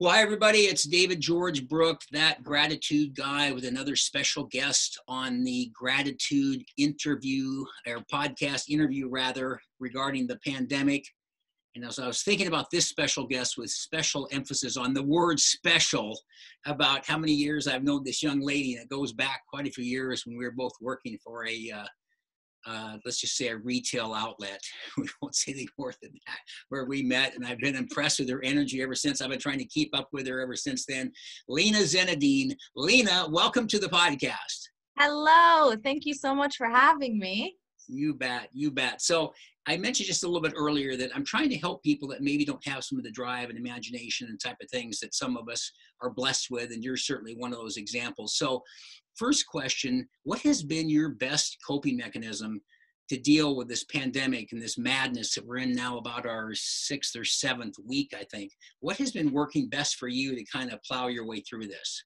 Well, hi, everybody. It's David George Brooke, that gratitude guy, with another special guest on the gratitude interview or podcast interview, rather, regarding the pandemic. And as I was thinking about this special guest with special emphasis on the word special, about how many years I've known this young lady, and it goes back quite a few years when we were both working for a uh, uh, let's just say a retail outlet. We won't say anything more than that, where we met, and I've been impressed with her energy ever since. I've been trying to keep up with her ever since then. Lina Zeineddine. Lina, welcome to the podcast. Hello. Thank you so much for having me. You bet. You bet. So I mentioned just a little bit earlier that I'm trying to help people that maybe don't have some of the drive and imagination and type of things that some of us are blessed with, and you're certainly one of those examples. So first question What has been your best coping mechanism to deal with this pandemic and this madness that we're in now, about our sixth or seventh week, I think? What has been working best for you to kind of plow your way through this?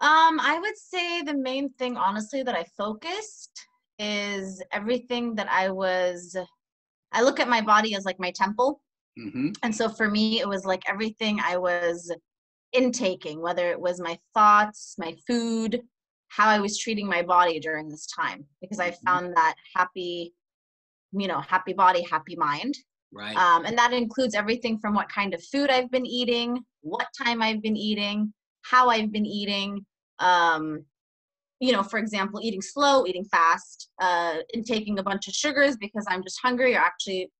Um, I would say the main thing, honestly, that I focused is everything that I was. I look at my body as like my temple. Mm-hmm. And so for me, it was like everything I was intaking, whether it was my thoughts, my food, how I was treating my body during this time, because I mm-hmm. found that happy, you know, happy body, happy mind. Right. Um, and that includes everything from what kind of food I've been eating, what time I've been eating, how I've been eating. Um, you know, for example, eating slow, eating fast, uh, and taking a bunch of sugars because I'm just hungry, or actually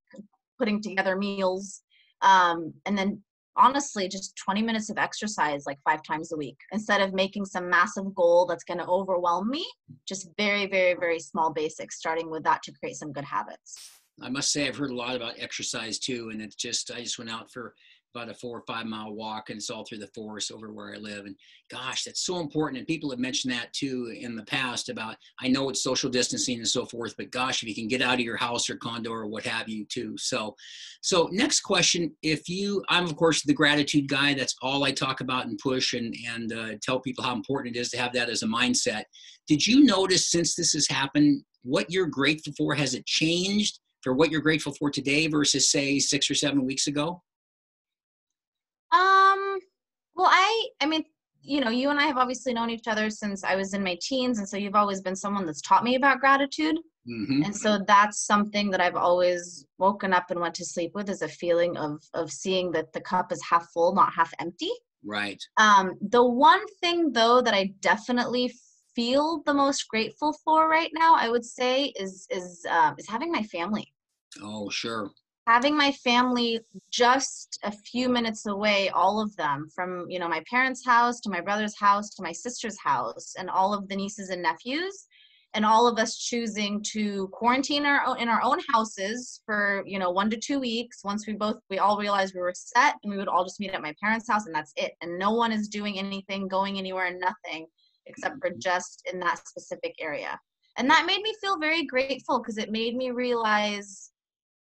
putting together meals, um, and then honestly just 20 minutes of exercise like five times a week instead of making some massive goal that's going to overwhelm me just very very very small basics starting with that to create some good habits. I must say i've heard a lot about exercise too and it's just i just went out for about a four or five mile walk and it's all through the forest over where I live. And gosh, that's so important. And people have mentioned that too in the past about, I know it's social distancing and so forth, but gosh, if you can get out of your house or condo or what have you too. So, so next question, if you, I'm of course the gratitude guy, that's all I talk about and push and, and uh, tell people how important it is to have that as a mindset. Did you notice since this has happened, what you're grateful for? Has it changed for what you're grateful for today versus say six or seven weeks ago? Um, well, I, mean, you know, you and I have obviously known each other since I was in my teens, and so you've always been someone that's taught me about gratitude. Mm-hmm. And so that's something that I've always woken up and went to sleep with is a feeling of of seeing that the cup is half full, not half empty. Right. Um, the one thing though that I definitely feel the most grateful for right now, I would say, is is um, is having my family. Oh, sure having my family just a few minutes away all of them from you know my parents house to my brother's house to my sister's house and all of the nieces and nephews and all of us choosing to quarantine our own, in our own houses for you know one to two weeks. Once we both we all realized we were set and we would all just meet at my parents house and that's it. And no one is doing anything going anywhere and nothing except for mm-hmm. just in that specific area. And that made me feel very grateful because it made me realize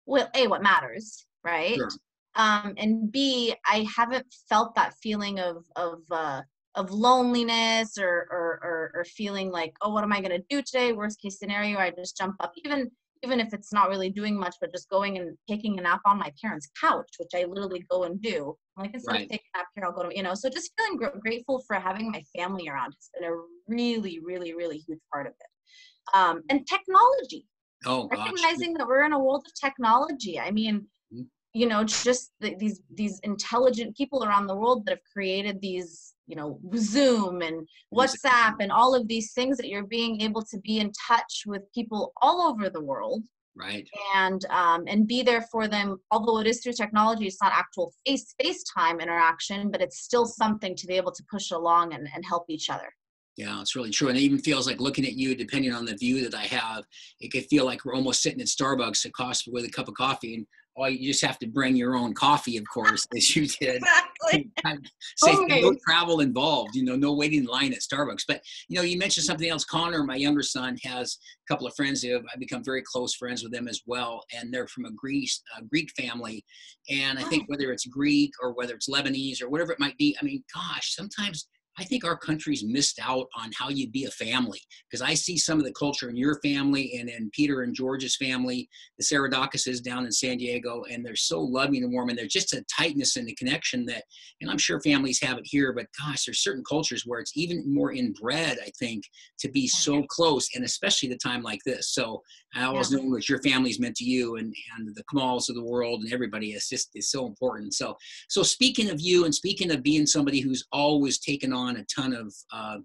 well a what matters right? Sure. um and b i haven't felt that feeling of of uh of loneliness or, or or or, feeling like oh what am i going to do today? Worst case scenario i just jump up even even if it's not really doing much but just going and taking a nap on my parents couch which i literally go and do. Like instead right. of taking a nap here i'll go to you know so just feeling gr- grateful for having my family around has been a really really really huge part of it. Um, and technology Oh, recognizing that we're in a world of technology. I mean, mm-hmm. you know, it's just the, these these intelligent people around the world that have created these, you know, Zoom and WhatsApp and all of these things that you're being able to be in touch with people all over the world right and um, and be there for them although it is through technology it's not actual face face time interaction but it's still something to be able to push along and, and help each other yeah, it's really true. And it even feels like looking at you, depending on the view that I have, it could feel like we're almost sitting at Starbucks at cost with a cup of coffee. And all you just have to bring your own coffee, of course, as you did. Exactly. Okay. Oh, no travel involved, you know, no waiting in line at Starbucks. But you know, you mentioned something else. Connor, my younger son, has a couple of friends who have I've become very close friends with them as well, and they're from a Greek a Greek family. And I think oh. whether it's Greek or whether it's Lebanese or whatever it might be, I mean, gosh, sometimes I think our country's missed out on how you be a family because I see some of the culture in your family and in Peter and George's family, the Saradakis down in San Diego, and they're so loving and warm, and there's just a tightness and a connection that, and I'm sure families have it here, but gosh, there's certain cultures where it's even more inbred, I think, to be so close, and especially the time like this. So I always yeah. know what your family's meant to you, and and the Kamals of the world, and everybody is just is so important. So so speaking of you, and speaking of being somebody who's always taken on on a ton of uh,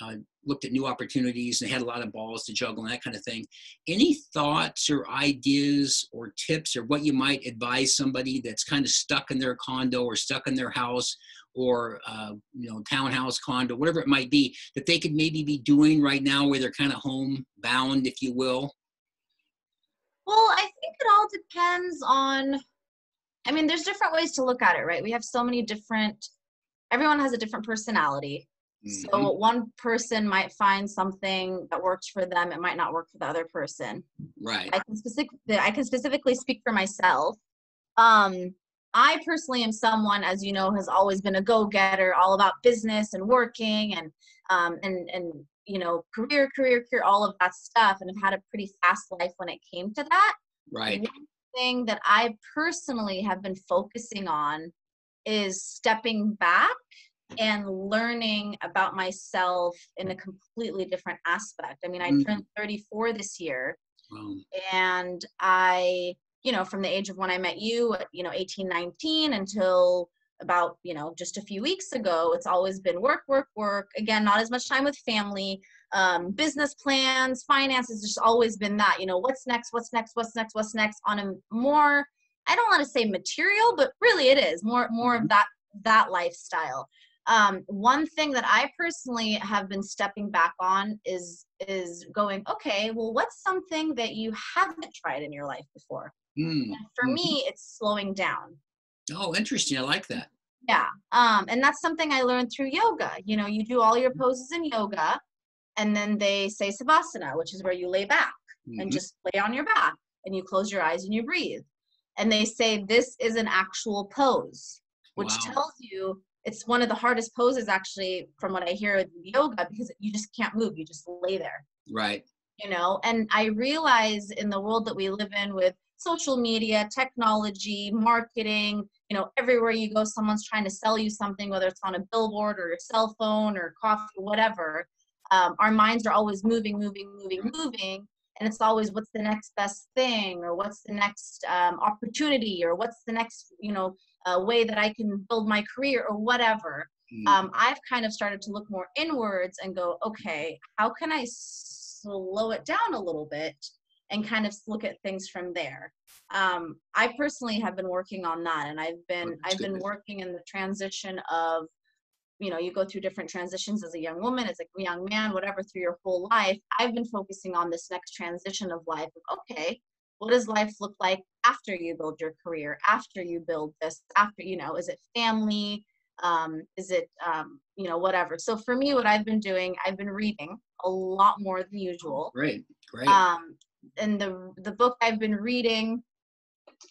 uh, looked at new opportunities and had a lot of balls to juggle and that kind of thing. Any thoughts or ideas or tips or what you might advise somebody that's kind of stuck in their condo or stuck in their house or uh, you know townhouse condo, whatever it might be, that they could maybe be doing right now where they're kind of home bound, if you will? Well, I think it all depends on. I mean, there's different ways to look at it, right? We have so many different everyone has a different personality. Mm-hmm. So one person might find something that works for them. It might not work for the other person. Right. I can specific I can specifically speak for myself. Um, I personally am someone, as you know, has always been a go-getter, all about business and working and um, and and you know career, career, career, all of that stuff, and have had a pretty fast life when it came to that. Right. One thing that I personally have been focusing on is stepping back and learning about myself in a completely different aspect. I mean, I mm. turned 34 this year. Wow. And I, you know, from the age of when I met you, you know, 18, 19 until about, you know, just a few weeks ago, it's always been work, work, work. Again, not as much time with family, um, business plans, finances, just always been that, you know, what's next, what's next, what's next, what's next on a more I don't want to say material, but really it is more more of mm-hmm. that that lifestyle. Um, one thing that I personally have been stepping back on is is going, okay, well, what's something that you haven't tried in your life before? Mm. for mm-hmm. me, it's slowing down. Oh, interesting. I like that. Yeah. Um, and that's something I learned through yoga. You know, you do all your poses in yoga, and then they say savasana, which is where you lay back mm-hmm. and just lay on your back and you close your eyes and you breathe and they say this is an actual pose, which wow. tells you it's one of the hardest poses actually from what I hear with yoga because you just can't move, you just lay there. Right. You know, and I realize in the world that we live in with social media, technology, marketing, you know, everywhere you go, someone's trying to sell you something, whether it's on a billboard or your cell phone or coffee, whatever. Um, our minds are always moving, moving, moving, moving and it's always what's the next best thing? or what's the next um, opportunity? or what's the next you know uh, way that i can build my career? or whatever. Mm. um, i've kind of started to look more inwards and go okay how can i slow it down a little bit and kind of look at things from there? Um, i personally have been working on that and i've been i've been working in the transition of you know you go through different transitions as a young woman as a young man whatever through your whole life i've been focusing on this next transition of life okay what does life look like after you build your career after you build this after you know is it family um, is it um, you know whatever. So for me what i've been doing i've been reading a lot more than usual. Great great. Um, and the the book i've been reading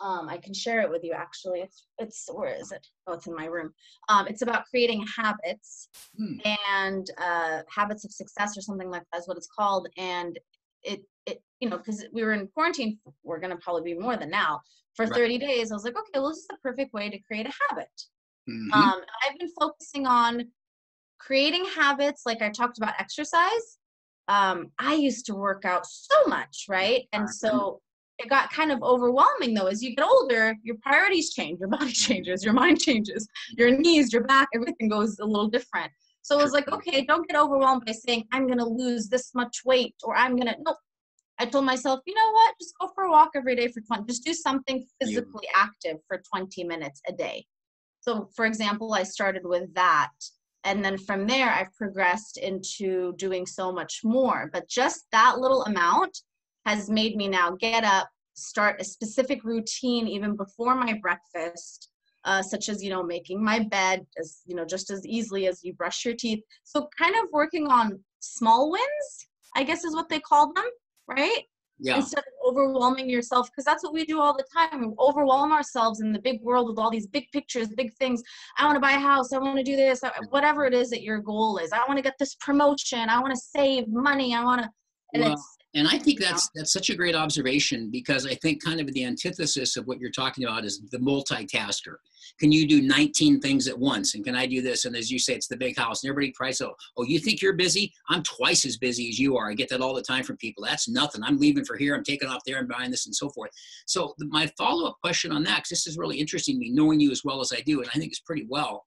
um, I can share it with you actually. It's it's where is it? Oh, it's in my room. Um, it's about creating habits hmm. and uh, habits of success or something like that is what it's called. And it it you know because we were in quarantine, we're gonna probably be more than now for right. 30 days. I was like, okay, well this is the perfect way to create a habit. Mm-hmm. Um, I've been focusing on creating habits, like I talked about exercise. Um, I used to work out so much, right? And so it got kind of overwhelming though. As you get older your priorities change your body changes your mind changes your knees your back everything goes a little different. So it was like okay don't get overwhelmed by saying i'm going to lose this much weight or i'm going to no i told myself you know what? Just go for a walk every day for 20 just do something physically active for 20 minutes a day. So for example i started with that and then from there i've progressed into doing so much more. But just that little amount has made me now get up, start a specific routine even before my breakfast, uh, such as you know making my bed as you know just as easily as you brush your teeth. So kind of working on small wins, I guess is what they call them, right? yeah. instead of overwhelming yourself because that's what we do all the time we overwhelm ourselves in the big world with all these big pictures big things i want to buy a house i want to do this whatever it is that your goal is i want to get this promotion i want to save money i want to and Well, it's And I think that's that's such a great observation because I think kind of the antithesis of what you're talking about is the multitasker. Can you do 19 things at once? And can I do this? And as you say, it's the big house, and everybody cries, "Oh, oh, you think you're busy? I'm twice as busy as you are." I get that all the time from people. That's nothing. I'm leaving for here. I'm taking off there and buying this and so forth. So my follow up question on that, because this is really interesting me, knowing you as well as I do, and I think it's pretty well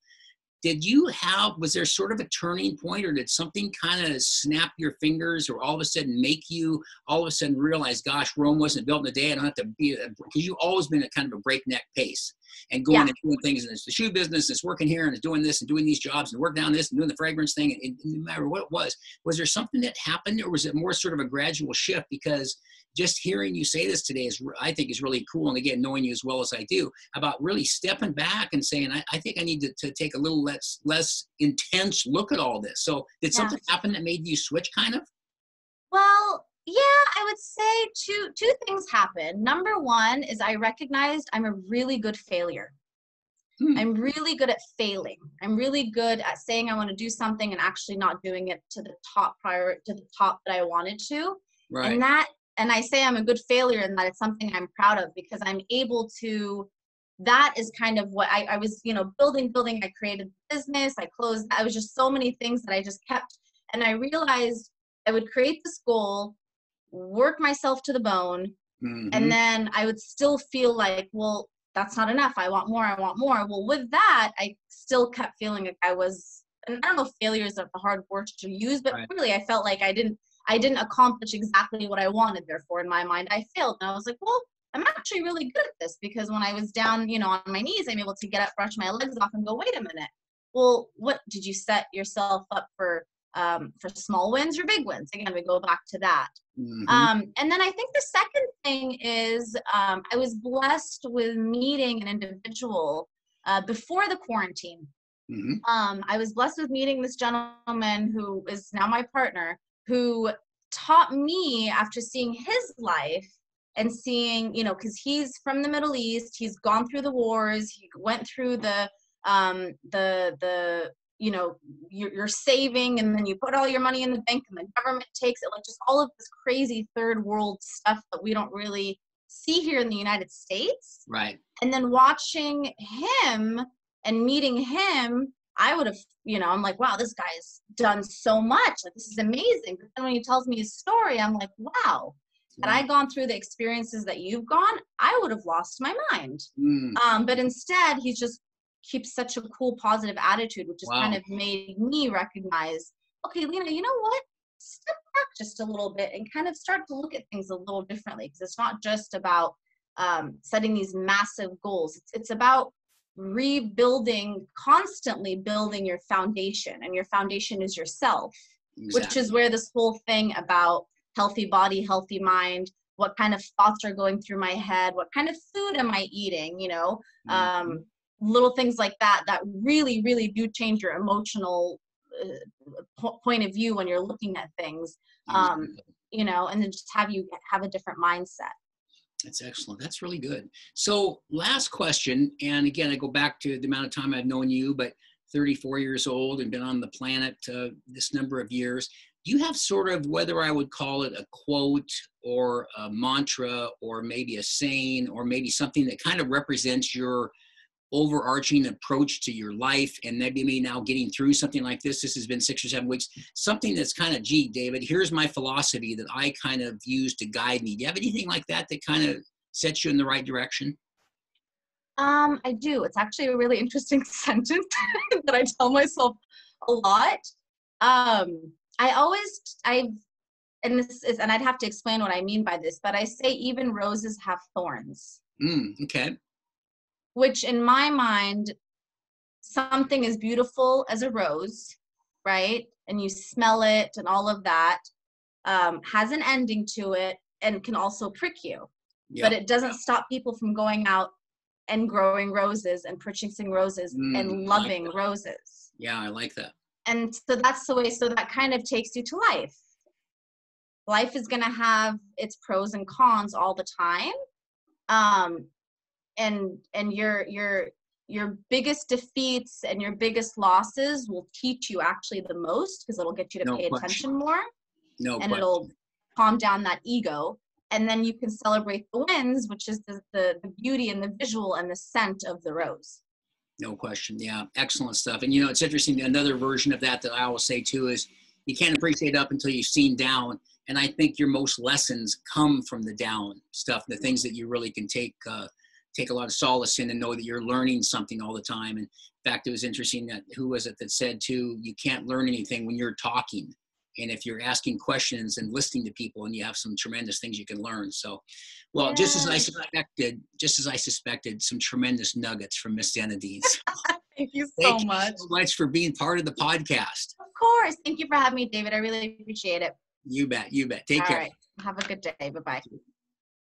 did you have was there sort of a turning point or did something kind of snap your fingers or all of a sudden make you all of a sudden realize gosh rome wasn't built in a day i don't have to be because you've always been at kind of a breakneck pace and going Yeah. and doing things. And it's the shoe business it's working here and it's doing this and doing these jobs and working on this and doing the fragrance thing. And, and no matter what it was was there something that happened or was it more sort of a gradual shift? Because just hearing you say this today is i think is really cool. And again knowing you as well as i do about really stepping back and saying i, I think i need to, to take a little less less intense look at all this. So did Yeah. something happen that made you switch kind of? Well, yeah, I would say two two things happened. Number one is I recognized I'm a really good failure. Hmm. I'm really good at failing. I'm really good at saying I want to do something and actually not doing it to the top prior to the top that I wanted to. right And that and I say I'm a good failure and that it's something I'm proud of because I'm able to that is kind of what I, I was, you know, building, building. I created business, I closed, I was just so many things that I just kept. And I realized I would create this goal, work myself to the bone, Mhm. and then I would still feel like, well, that's not enough. I want more. I want more. Well, with that, I still kept feeling like I was. And I don't know if failure is a hard word to use, but Right. really, I felt like I didn't. I didn't accomplish exactly what I wanted. Therefore, in my mind, I failed. And I was like, well, I'm actually really good at this because when I was down, you know, on my knees, I'm able to get up, brush my legs off, and go, wait a minute. Well, what did you set yourself up for? Um, for small wins or big wins? Again, we go back to that. Mhm. Um, and then I think the second thing is um, I was blessed with meeting an individual uh, before the quarantine. Mhm. Um, I was blessed with meeting this gentleman who is now my partner, who taught me after seeing his life and seeing, you know, because he's from the Middle East, he's gone through the wars, he went through the um, the the you know you're, you're saving and then you put all your money in the bank and the government takes it like just all of this crazy third world stuff that we don't really see here in the united states. Right. And then watching him and meeting him i would have you know i'm like wow this guy's done so much. Like this is amazing. But then when he tells me his story i'm like wow. Had i gone through the experiences that you've gone i would have lost my mind. Mm. um, but instead he's just keeps such a cool positive attitude which has Wow. kind of made me recognize okay lina you know what step back just a little bit and kind of start to look at things a little differently because it's not just about um, setting these massive goals it's, it's about rebuilding constantly building your foundation and your foundation is yourself which is where this whole thing about healthy body, healthy mind, what kind of thoughts are going through my head, what kind of food am I eating, you know, Mhm. um, little things like that that really, really do change your emotional uh, po- point of view when you're looking at things, um, you know, and then just have you have a different mindset. That's excellent. That's really good. So, last question, and again, I go back to the amount of time I've known you, but 34 years old and been on the planet uh, this number of years. Do you have sort of whether I would call it a quote or a mantra or maybe a saying or maybe something that kind of represents your overarching approach to your life and maybe me now getting through something like this this has been six or seven weeks something that's kind of gee david here's my philosophy that i kind of use to guide me do you have anything like that that kind of sets you in the right direction Um, I do. It's actually a really interesting sentence that I tell myself a lot. Um, I always, I've, and this is, and I'd have to explain what I mean by this, but I say even roses have thorns, mm, okay which in my mind, something as beautiful as a rose, right? And you smell it and all of that um, has an ending to it and can also prick you yeah but it doesn't stop people from going out and growing roses and purchasing roses Mm, and loving that. roses. yeah i like that And so that's the way, so that kind of takes you to life. life is going to have its pros and cons all the time um and and your your your biggest defeats and your biggest losses will teach you actually the most because it'll get you to No pay question. attention more No and question. it'll calm down that ego and then you can celebrate the wins which is the, the the beauty and the visual and the scent of the rose No question. Yeah, excellent stuff. And you know, it's interesting. Another version of that that I always say too is you can't appreciate up until you've seen down. And I think your most lessons come from the down stuff, the things that you really can take uh, take a lot of solace in and know that you're learning something all the time. And in fact, it was interesting that who was it that said too, you can't learn anything when you're talking. And if you're asking questions and listening to people, and you have some tremendous things you can learn. So, well, just as I suspected, just as I suspected, some tremendous nuggets from Miss Zeineddine. thank you Thank you so much for being part of the podcast. of course thank you for having me david i really appreciate it You bet. You bet. Take All care. right. have a good day bye-bye